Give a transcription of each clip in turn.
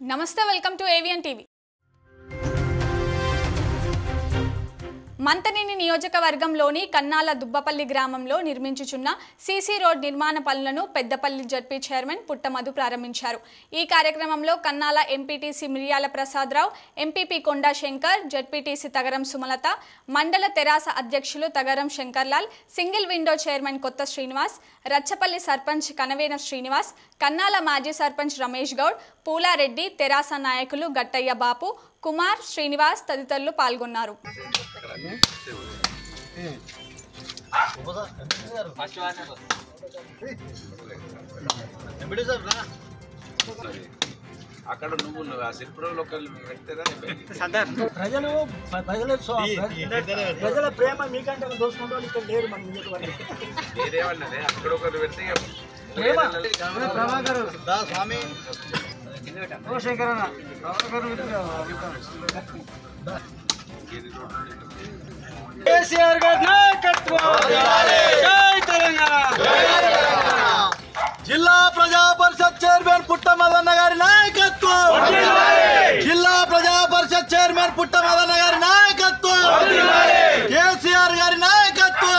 నమస్తే welcome to Avian TV Manthani నియోజకవర్గంలోని కన్నాల దుబ్బపల్లి గ్రామంలో నిర్మించుచున్న సీసీ రోడ్ నిర్మాణ పనులను పెద్దపల్లి జడ్పీ చైర్మన్ పుట్టమధు ప్రారంభించారు. ఈ కార్యక్రమంలో Kannala MPTC Miriyala Prasadarao MPP Konda Shankar ZPTC Tagaram Sumalatha మండల తెరాస అధ్యక్షులు Tagaram Shankarlal single window chairman Kotha Srinivas Rachapalli sarpanch కనవేన Srinivas కన్నాల మాజీ సర్పంచ్ రమేష్ గౌడ్ పూలారెడ్డి తెరాస నాయకులు గట్టయ్య బాపు కుమార్ శ్రీనివాస్ తదితరులు పాల్గొన్నారు. అక్కడ నువ్వు నువ్వు ఆ శిల్పురంలో ప్రజలు ప్రజల ప్రజల ప్రేమ మీకంటే దోసుకుంటే ఇక్కడ లేరు మన అక్కడ ఒకరు పెడితే ఇక ప్రేమ కేసీఆర్ గారి నాయకత్వం జై తెలంగాణ జిల్లా ప్రజా పరిషత్ చైర్మన్ పుట్టమదన్న గారి నాయకత్వం జిల్లా ప్రజా పరిషత్ చైర్మన్ పుట్టమదన్న గారి నాయకత్వం కేసీఆర్ గారి నాయకత్వం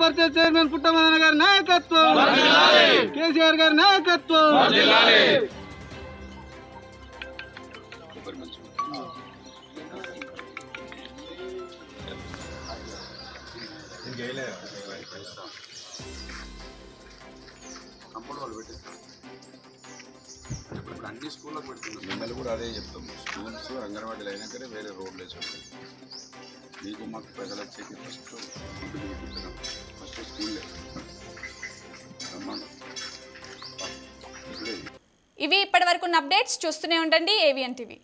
పరిషత్ చైర్మన్ పుట్టమదన్న గారి నాయకత్వం. కేసీఆర్ గారి నాయకత్వం. అప్పుడు వాళ్ళు పెట్టిస్తారు ఇప్పుడు అన్ని స్కూళ్ళకి పెడుతున్నాం మిమ్మల్ని కూడా అదే చెప్తాం. స్కూల్స్ అంగన్వాడీలు అయినాకనే వేరే రోడ్లు వేసి ఉంటాయి మీకు మాకు ప్రజలు వచ్చేది ఫస్ట్ ఫుడ్ ఫస్ట్ స్కూల్లే ఇవి ఇప్పటి వరకు అప్డేట్స్ చూస్తూనే ఉండండి ఏవిఎన్ టీవీ